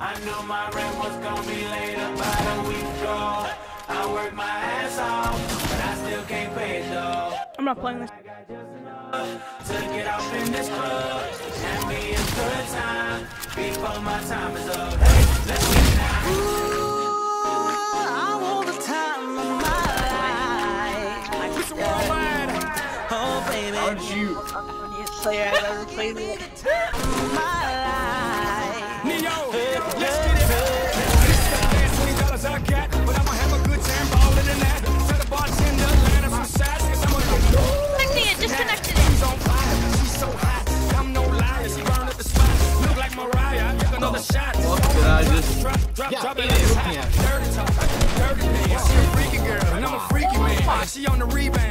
I knew my rent was gonna be late about a week ago. I worked my ass off, but I still can't pay it though. I'm not playing this. To get off in this club and be a good time before my time is up. Hey, let's get it now. Aren't you? Funniest player I've ever played I just... Yeah, drop and I'm a man. On the rebound,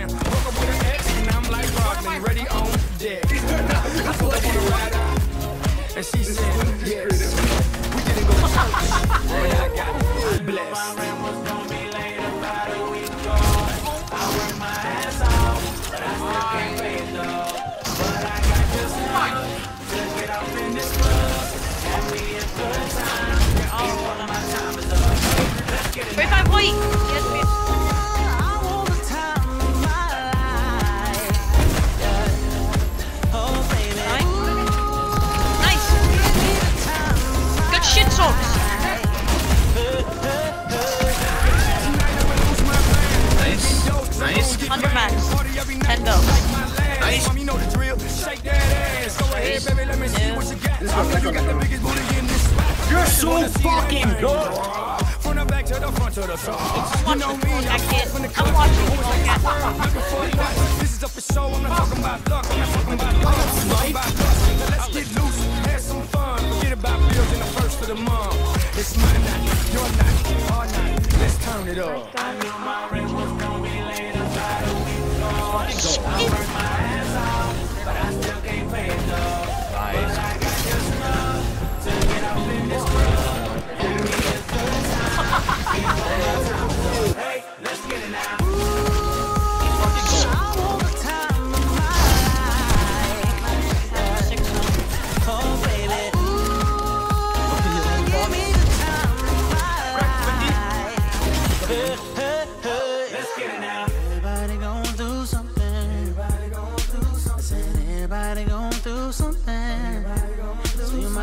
You know me. I can't. from the I'm watching. Looking for the. This is up for show. I'm not talking about luck. I'm not talking about luck. I'm talking about lust. Now let's get loose. Have some fun. Forget about bills in the first of the month. It's my night. Your night. Our night. Let's turn it up. Oh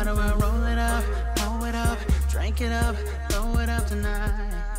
You might roll it up, roll it up, drink it up, throw it up tonight.